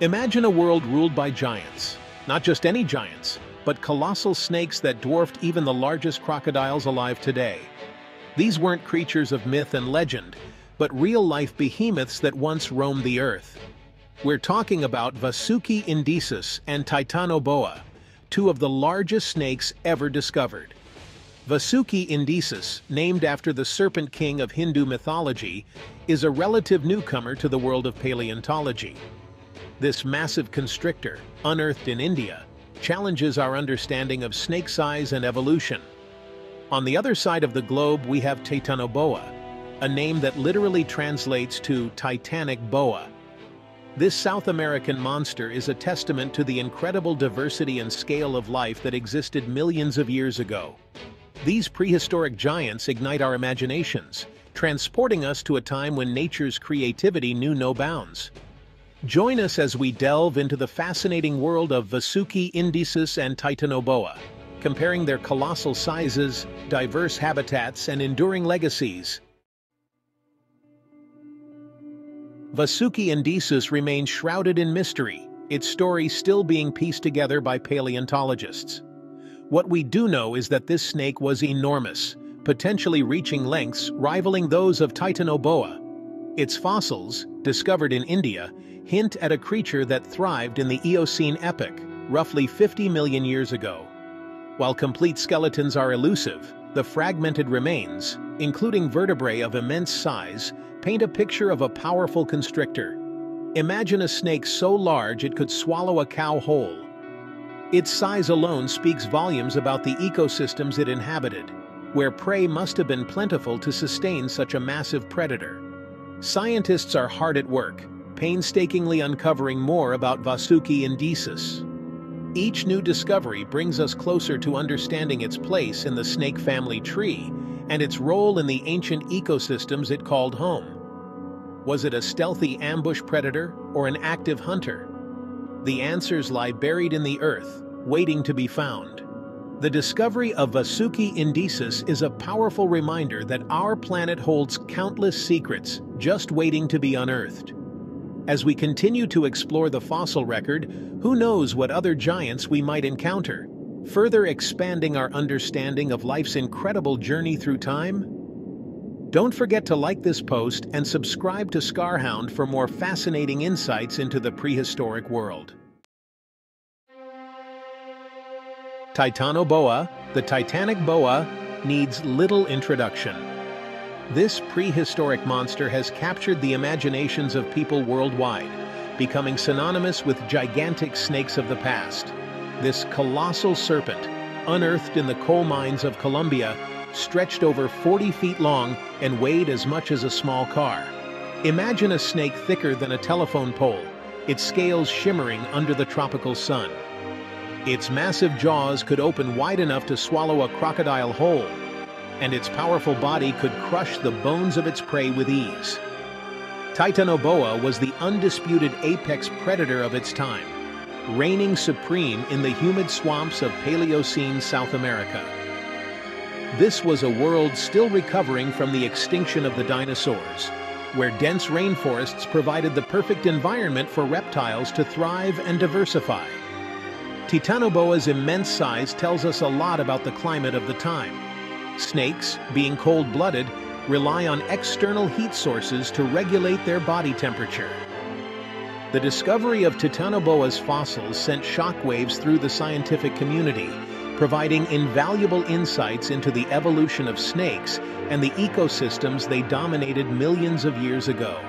Imagine a world ruled by giants. Not just any giants, but colossal snakes that dwarfed even the largest crocodiles alive today. These weren't creatures of myth and legend, but real-life behemoths that once roamed the earth. We're talking about Vasuki indicus and Titanoboa, two of the largest snakes ever discovered. Vasuki indicus, named after the serpent king of Hindu mythology, is a relative newcomer to the world of paleontology. This massive constrictor, unearthed in India, challenges our understanding of snake size and evolution. On the other side of the globe we have Titanoboa, a name that literally translates to Titanic boa. This South American monster is a testament to the incredible diversity and scale of life that existed millions of years ago. These prehistoric giants ignite our imaginations, transporting us to a time when nature's creativity knew no bounds. Join us as we delve into the fascinating world of Vasuki indicus and Titanoboa, comparing their colossal sizes, diverse habitats, and enduring legacies. Vasuki indicus remains shrouded in mystery, its story still being pieced together by paleontologists. What we do know is that this snake was enormous, potentially reaching lengths rivaling those of Titanoboa. Its fossils, discovered in India, hint at a creature that thrived in the Eocene epoch, roughly 50 million years ago. While complete skeletons are elusive, the fragmented remains, including vertebrae of immense size, paint a picture of a powerful constrictor. Imagine a snake so large it could swallow a cow whole. Its size alone speaks volumes about the ecosystems it inhabited, where prey must have been plentiful to sustain such a massive predator. Scientists are hard at work, painstakingly uncovering more about Vasuki indicus. Each new discovery brings us closer to understanding its place in the snake family tree and its role in the ancient ecosystems it called home. Was it a stealthy ambush predator or an active hunter? The answers lie buried in the earth, waiting to be found. The discovery of Vasuki indicus is a powerful reminder that our planet holds countless secrets just waiting to be unearthed. As we continue to explore the fossil record, who knows what other giants we might encounter, further expanding our understanding of life's incredible journey through time? Don't forget to like this post and subscribe to Scarhound for more fascinating insights into the prehistoric world. Titanoboa, the Titanic boa, needs little introduction. This prehistoric monster has captured the imaginations of people worldwide, becoming synonymous with gigantic snakes of the past. This colossal serpent, unearthed in the coal mines of Colombia, stretched over 40 feet long and weighed as much as a small car. Imagine a snake thicker than a telephone pole, its scales shimmering under the tropical sun. Its massive jaws could open wide enough to swallow a crocodile whole, and its powerful body could crush the bones of its prey with ease. Titanoboa was the undisputed apex predator of its time, reigning supreme in the humid swamps of Paleocene South America. This was a world still recovering from the extinction of the dinosaurs, where dense rainforests provided the perfect environment for reptiles to thrive and diversify. Titanoboa's immense size tells us a lot about the climate of the time, Snakes, being cold-blooded, rely on external heat sources to regulate their body temperature. The discovery of Titanoboa's fossils sent shockwaves through the scientific community, providing invaluable insights into the evolution of snakes and the ecosystems they dominated millions of years ago.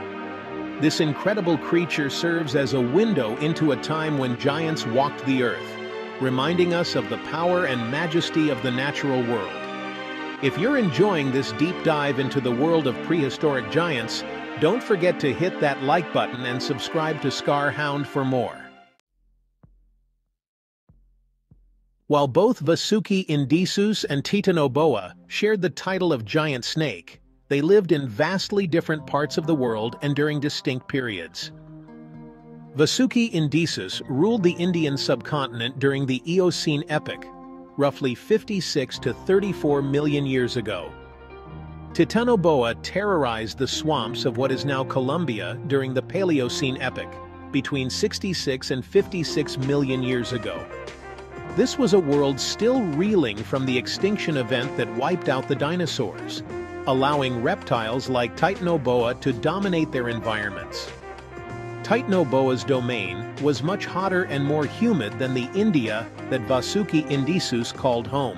This incredible creature serves as a window into a time when giants walked the earth, reminding us of the power and majesty of the natural world. If you're enjoying this deep dive into the world of prehistoric giants, don't forget to hit that like button and subscribe to Scarhound for more. While both Vasuki indicus and Titanoboa shared the title of giant snake, they lived in vastly different parts of the world and during distinct periods. Vasuki indicus ruled the Indian subcontinent during the Eocene epoch, roughly 56 to 34 million years ago. Titanoboa terrorized the swamps of what is now Colombia during the Paleocene epoch, between 66 and 56 million years ago. This was a world still reeling from the extinction event that wiped out the dinosaurs, allowing reptiles like Titanoboa to dominate their environments. Titanoboa's domain was much hotter and more humid than the India that Vasuki Indicus called home.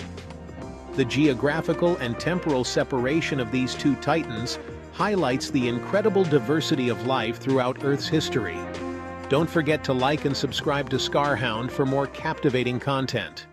The geographical and temporal separation of these two titans highlights the incredible diversity of life throughout Earth's history. Don't forget to like and subscribe to Scarhound for more captivating content.